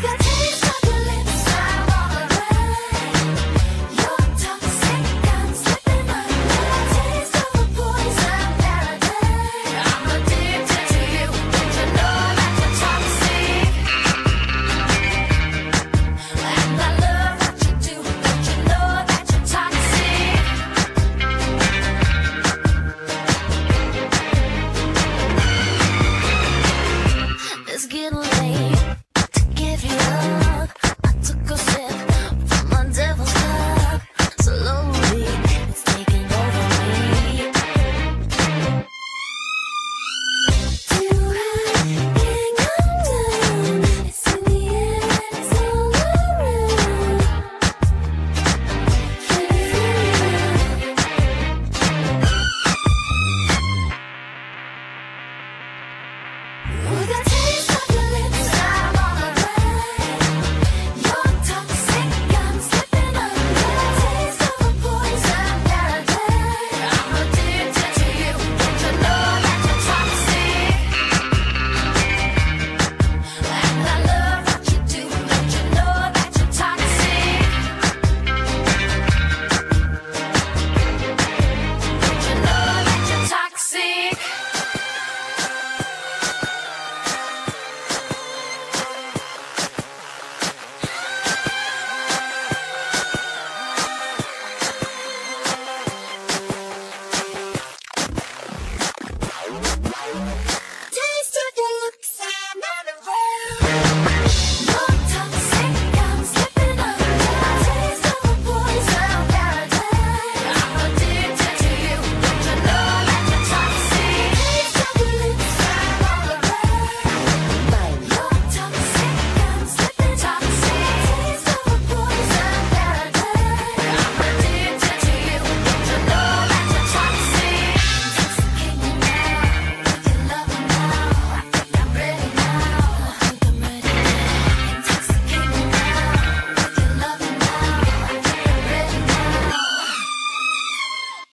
got